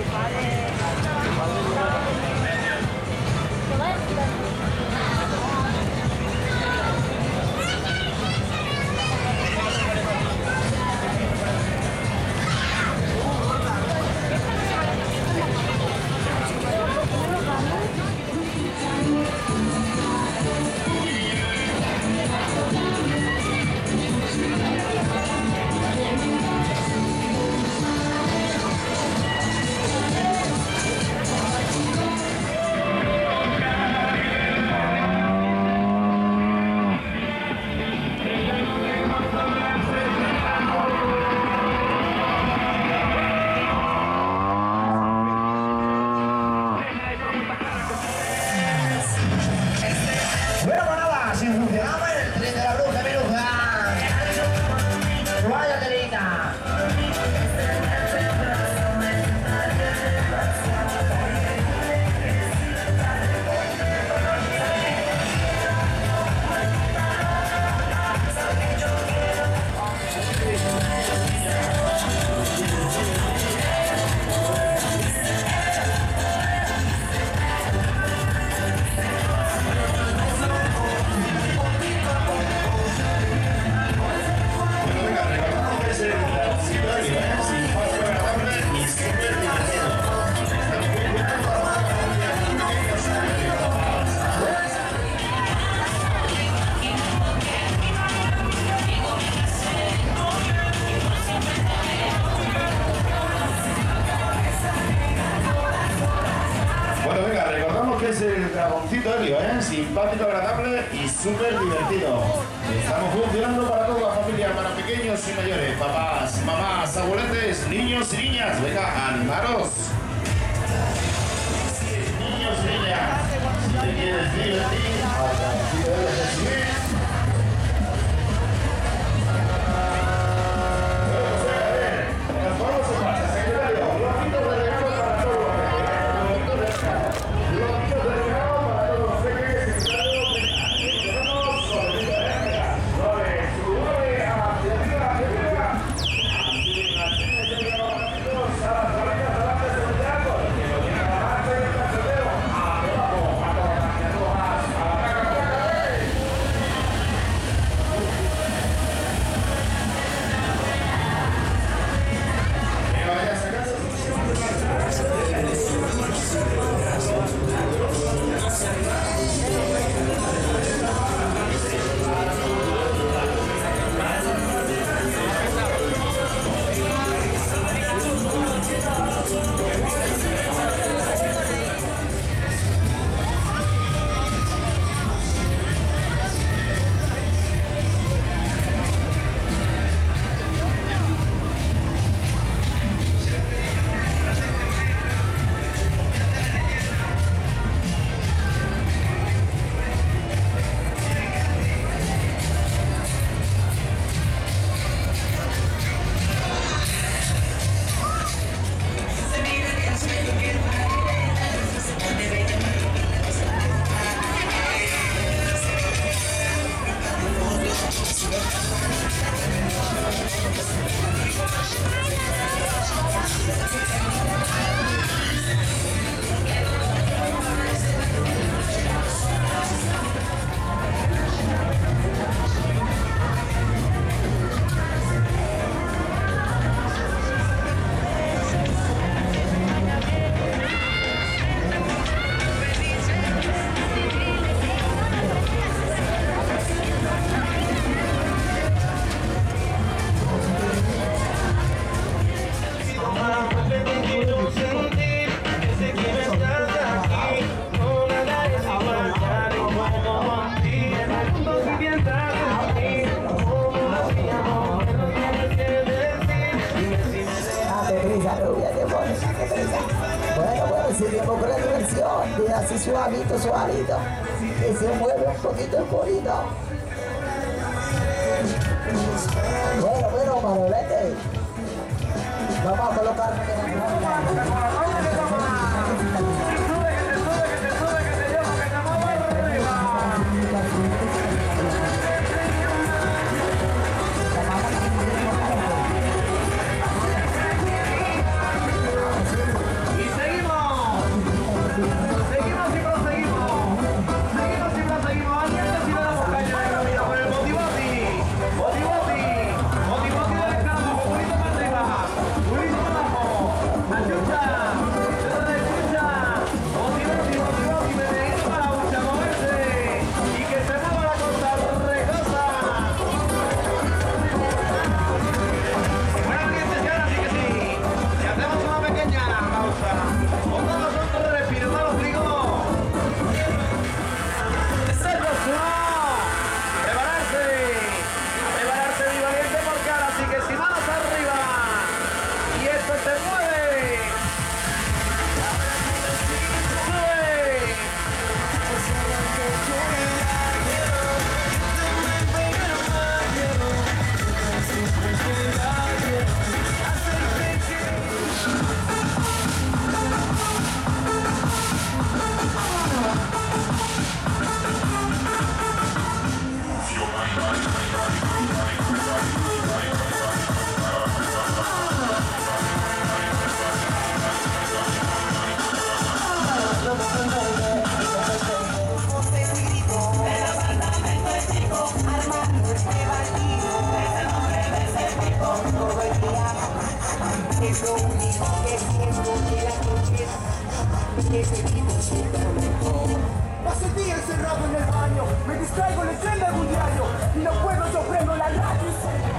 Thank you. Try it simpático, agradable y súper divertido. Estamos funcionando para toda la familia, para pequeños y mayores, papás, mamás, abueletes, niños y niñas. Venga, animaros. Niños y niñas, te quieres divertir, suavito, suavito, que se mueve un poquito el colito. Bueno, bueno, Manolete, vamos a colocar... es lo único que siento de la confianza que seguimos siendo mejor. Paso el día encerrado en el baño, me distraigo leyendo algún diario y no puedo, yo prendo la radio. Graba,